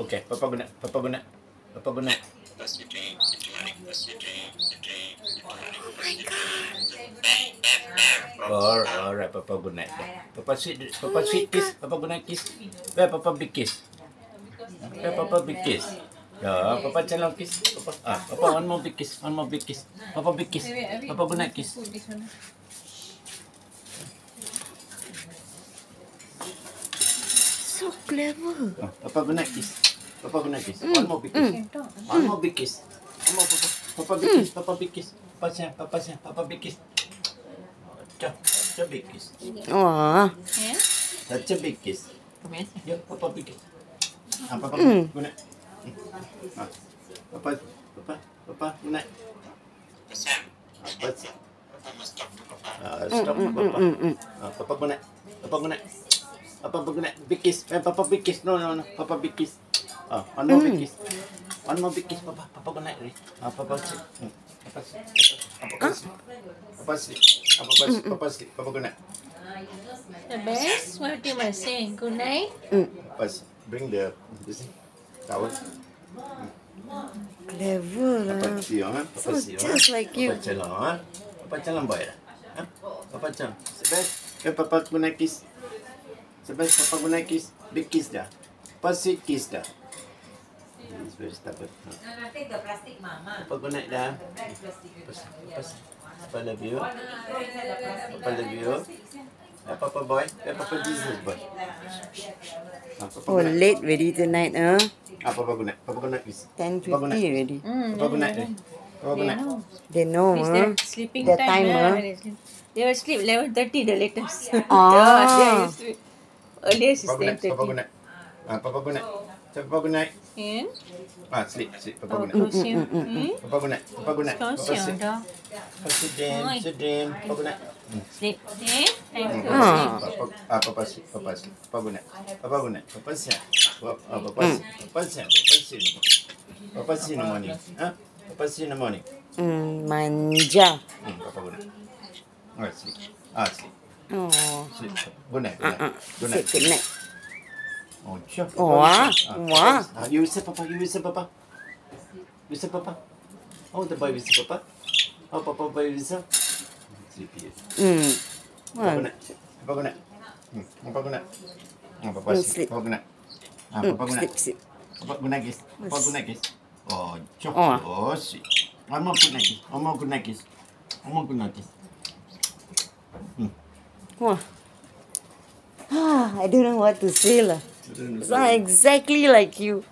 Okay, Papa guna. Papa guna. Papa guna. Or, alright, Papa guna. Papa sweet, Papa sweet kiss. Papa guna kiss. Where Papa big kiss? Where Papa big kiss? Ya, Papa channel kiss. Papa, ah, Papa one more big kiss. One more big kiss. Papa big kiss. Papa guna kiss. So clever. Ah, Papa guna kiss. Papa guna kiss. One more big kiss. One more big kiss. One more Papa. Papa big kiss. Papa big kiss. Papa sayang. Papa sayang. Papa big kiss. Such a big kiss. Wah. Such a big kiss. Ya, Papa big kiss. Ah, Papa Mm. guna. Ah, Papa, Papa, Papa guna. Papa, Ah, stop, Papa. Mm, mm. Ah, Papa guna. Papa guna. Papa guna. Big kiss. Eh, Papa big kiss. No, no, no. Papa big kiss. Ah, one more big kiss. One more big kiss, Papa. Papa guna. ni. Ah, Papa sleep. Hmm. Papa sleep. Papa sleep. Papa sleep. Ah, Papa sleep. Papa sleep. Papa guna. The best? What you must say? Good night? Papa sleep. Bring the this thing. towel. Clever Papa lah. siang, ah. Papa So siang. just like you. Papa calon, ah. Papa calon boy. Ah. Papa calon. Sebab kan Papa guna kiss. Sebab Papa guna kiss. Big kiss dah. Papa sweet kiss dah. It's very stubborn. Ah. Nanti the plastic mama. Papa guna dah. Black plastic. Papa, Papa love you. Papa love you. Eh, Papa boy. Eh, Papa Jesus boy. Ah, Oh, guna. late ready tonight, huh? Ah, Papa guna. Papa guna kiss. 10.50 Papa guna. already. Papa guna ni. Papa They guna. know. They know, huh? sleeping The time. time, when they will sleep 11.30 the latest. Ah. Earliest is Papa guna. Papa 10.30. guna. Ah, Papa guna. Papa guna. Yeah? Ah, sleep, sleep. Papa Oh, guna. close here. Hmm? Papa guna. Papa guna. Papa Kasihan sleep. dah. Papa sedem, Oi. sedem. Papa guna. Hmm. Sleep. Okay? Papa Ah. sleep. Papa, ah, Papa sleep. Papa sleep. Papa guna. Papa guna. Papa siap. Papa, ah, Papa siap. Papa siap. Papa siap. Papa siap in the morning. Ah, Papa siap in the morning. Mm, manja. Hmm, Papa guna. Ah, sleep. Ah, sleep. Oh. Sleep. Good night. Good Uh, night. uh. Good night. Oh. Oh, ah. Wah. Ah, you whistle, Papa. You whistle, Papa. Whistle, Papa. Oh, the boy whistle, Papa. Oh, Papa boy whistle. Sleepy. Mm. Papa Well, guna. Papa guna. Hmm, Papa guna. Ah, Papa Hmm, sleep. sleep. Papa guna. Ah, Papa guna. sleep, sleep. Papa guna kiss. Papa guna kiss. Oh, chok. Oh. Oh, kiss. One more good night kiss. One more good night kiss. Wah. Ah, I don't know what to say lah. It's not exactly like you.